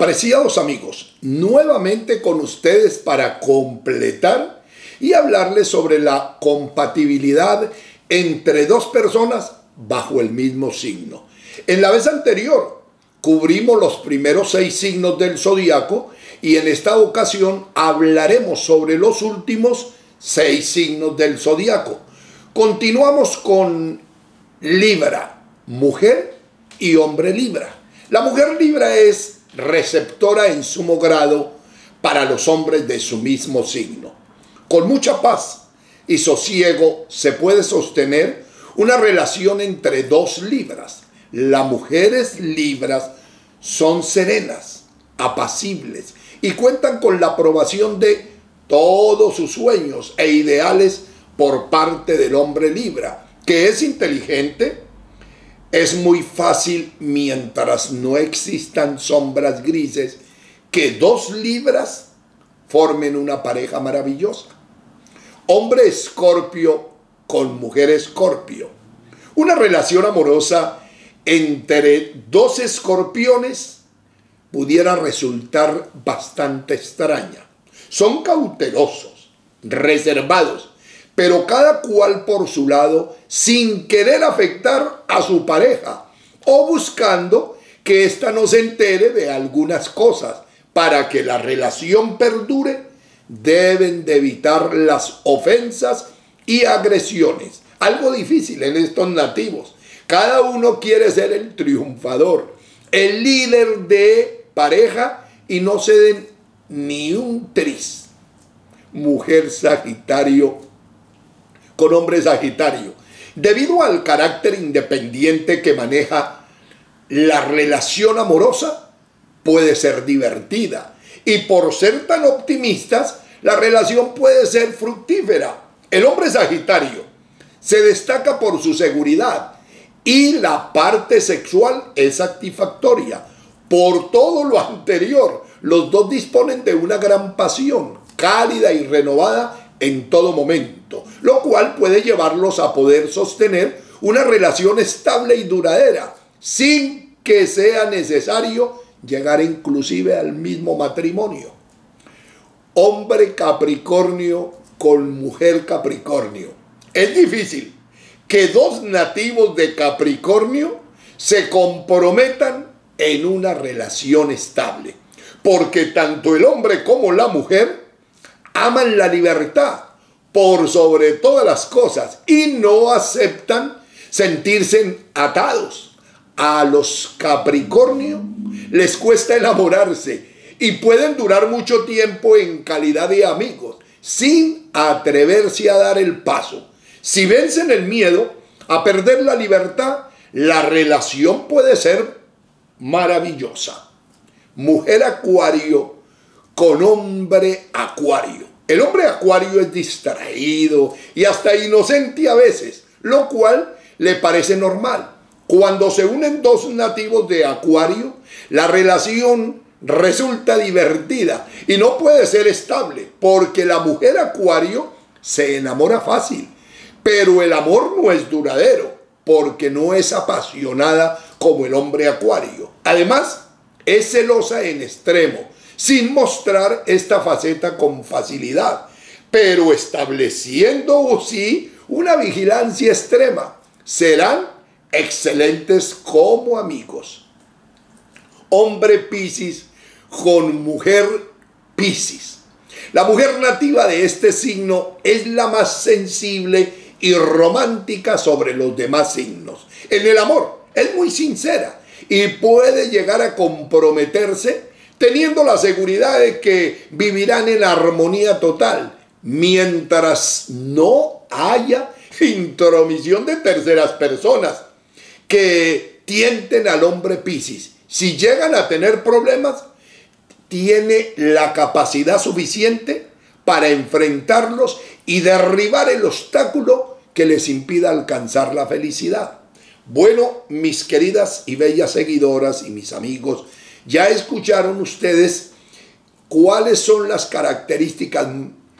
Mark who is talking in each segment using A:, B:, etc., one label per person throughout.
A: Apreciados amigos, nuevamente con ustedes para completar y hablarles sobre la compatibilidad entre dos personas bajo el mismo signo. En la vez anterior cubrimos los primeros seis signos del zodiaco y en esta ocasión hablaremos sobre los últimos seis signos del zodiaco. Continuamos con Libra, mujer y hombre Libra. La mujer Libra es receptora en sumo grado para los hombres de su mismo signo. Con mucha paz y sosiego se puede sostener una relación entre dos libras. Las mujeres libras son serenas, apacibles y cuentan con la aprobación de todos sus sueños e ideales por parte del hombre libra, que es inteligente, es muy fácil, mientras no existan sombras grises, que dos libras formen una pareja maravillosa. Hombre escorpio con mujer escorpio. Una relación amorosa entre dos escorpiones pudiera resultar bastante extraña. Son cautelosos, reservados, pero cada cual por su lado sin querer afectar a su pareja o buscando que ésta no se entere de algunas cosas. Para que la relación perdure, deben de evitar las ofensas y agresiones. Algo difícil en estos nativos. Cada uno quiere ser el triunfador, el líder de pareja y no se den ni un tris. Mujer Sagitario con hombre Sagitario. Debido al carácter independiente que maneja, la relación amorosa puede ser divertida. Y por ser tan optimistas, la relación puede ser fructífera. El hombre Sagitario se destaca por su seguridad y la parte sexual es satisfactoria. Por todo lo anterior, los dos disponen de una gran pasión, cálida y renovada en todo momento, lo cual puede llevarlos a poder sostener una relación estable y duradera, sin que sea necesario llegar inclusive al mismo matrimonio. Hombre Capricornio con mujer Capricornio. Es difícil que dos nativos de Capricornio se comprometan en una relación estable, porque tanto el hombre como la mujer aman la libertad por sobre todas las cosas y no aceptan sentirse atados. A los Capricornio les cuesta enamorarse y pueden durar mucho tiempo en calidad de amigos sin atreverse a dar el paso. Si vencen el miedo a perder la libertad, la relación puede ser maravillosa. Mujer acuario con hombre acuario. El hombre acuario es distraído y hasta inocente a veces, lo cual le parece normal. Cuando se unen dos nativos de acuario, la relación resulta divertida y no puede ser estable porque la mujer acuario se enamora fácil, pero el amor no es duradero porque no es apasionada como el hombre acuario. Además, es celosa en extremo sin mostrar esta faceta con facilidad, pero estableciendo sí una vigilancia extrema. Serán excelentes como amigos. Hombre Piscis con mujer Piscis. La mujer nativa de este signo es la más sensible y romántica sobre los demás signos. En el amor es muy sincera y puede llegar a comprometerse teniendo la seguridad de que vivirán en armonía total, mientras no haya intromisión de terceras personas que tienten al hombre Piscis. Si llegan a tener problemas, tiene la capacidad suficiente para enfrentarlos y derribar el obstáculo que les impida alcanzar la felicidad. Bueno, mis queridas y bellas seguidoras y mis amigos ya escucharon ustedes cuáles son las características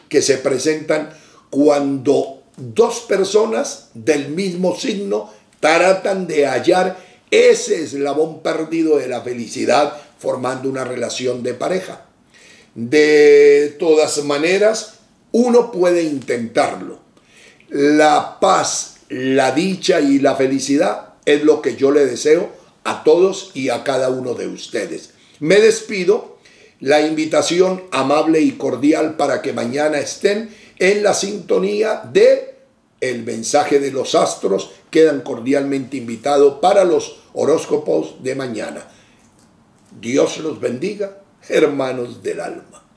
A: que se presentan cuando dos personas del mismo signo tratan de hallar ese eslabón perdido de la felicidad formando una relación de pareja. De todas maneras, uno puede intentarlo. La paz, la dicha y la felicidad es lo que yo le deseo a todos y a cada uno de ustedes. Me despido. La invitación amable y cordial para que mañana estén en la sintonía de el mensaje de los astros. Quedan cordialmente invitados para los horóscopos de mañana. Dios los bendiga, hermanos del alma.